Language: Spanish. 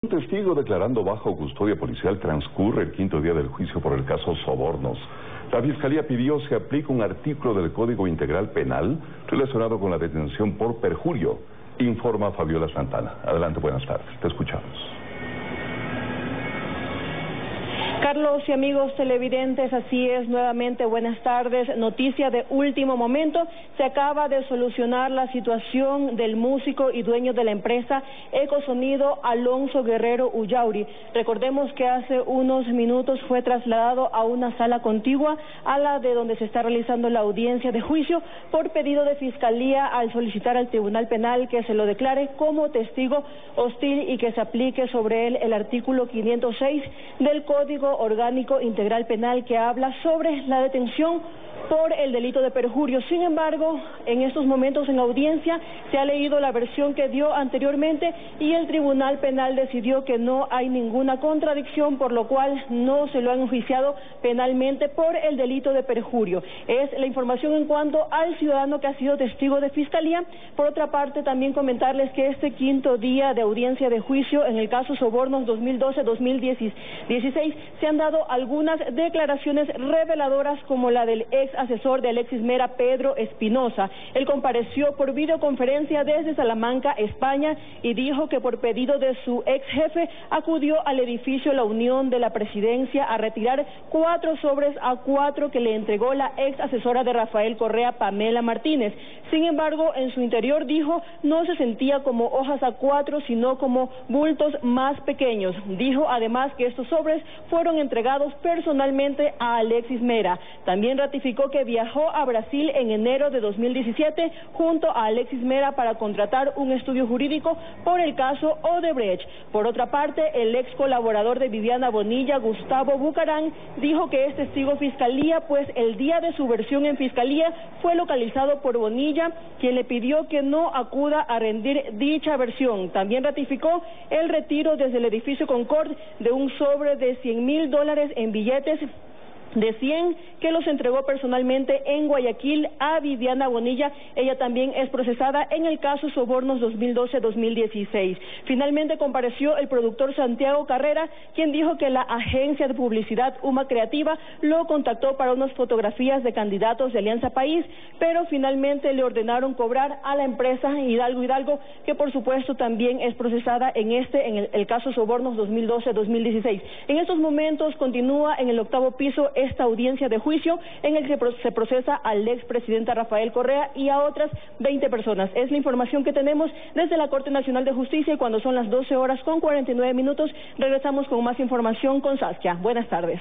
Un testigo declarando bajo custodia policial transcurre el quinto día del juicio por el caso Sobornos. La Fiscalía pidió se aplique un artículo del Código Integral Penal relacionado con la detención por perjurio, informa Fabiola Santana. Adelante, buenas tardes. Te escuchamos. Carlos y amigos televidentes, así es, nuevamente buenas tardes. Noticia de último momento, se acaba de solucionar la situación del músico y dueño de la empresa Ecosonido Alonso Guerrero Ullauri. Recordemos que hace unos minutos fue trasladado a una sala contigua a la de donde se está realizando la audiencia de juicio por pedido de fiscalía al solicitar al Tribunal Penal que se lo declare como testigo hostil y que se aplique sobre él el artículo 506 del Código orgánico integral penal que habla sobre la detención por el delito de perjurio. Sin embargo, en estos momentos en audiencia se ha leído la versión que dio anteriormente y el Tribunal Penal decidió que no hay ninguna contradicción, por lo cual no se lo han enjuiciado penalmente por el delito de perjurio. Es la información en cuanto al ciudadano que ha sido testigo de fiscalía. Por otra parte, también comentarles que este quinto día de audiencia de juicio en el caso Sobornos 2012-2016 se han dado algunas declaraciones reveladoras como la del ex asesor de Alexis Mera, Pedro Espinosa. Él compareció por videoconferencia desde Salamanca, España, y dijo que por pedido de su ex jefe acudió al edificio La Unión de la Presidencia a retirar cuatro sobres a cuatro que le entregó la ex asesora de Rafael Correa, Pamela Martínez. Sin embargo, en su interior dijo no se sentía como hojas a cuatro, sino como bultos más pequeños. Dijo además que estos sobres fueron entregados personalmente a Alexis Mera. También ratificó que viajó a Brasil en enero de 2017 junto a Alexis Mera para contratar un estudio jurídico por el caso Odebrecht. Por otra parte, el ex colaborador de Viviana Bonilla, Gustavo Bucarán, dijo que es testigo fiscalía, pues el día de su versión en fiscalía fue localizado por Bonilla, quien le pidió que no acuda a rendir dicha versión. También ratificó el retiro desde el edificio Concord de un sobre de 100 mil dólares en billetes de 100 que los entregó personalmente en Guayaquil a Viviana Bonilla. Ella también es procesada en el caso Sobornos 2012-2016. Finalmente compareció el productor Santiago Carrera, quien dijo que la agencia de publicidad UMA Creativa lo contactó para unas fotografías de candidatos de Alianza País, pero finalmente le ordenaron cobrar a la empresa Hidalgo Hidalgo, que por supuesto también es procesada en este, en el, el caso Sobornos 2012-2016. En estos momentos continúa en el octavo piso esta audiencia de juicio en el que se procesa al expresidente Rafael Correa y a otras 20 personas. Es la información que tenemos desde la Corte Nacional de Justicia y cuando son las 12 horas con 49 minutos regresamos con más información con Saskia. Buenas tardes.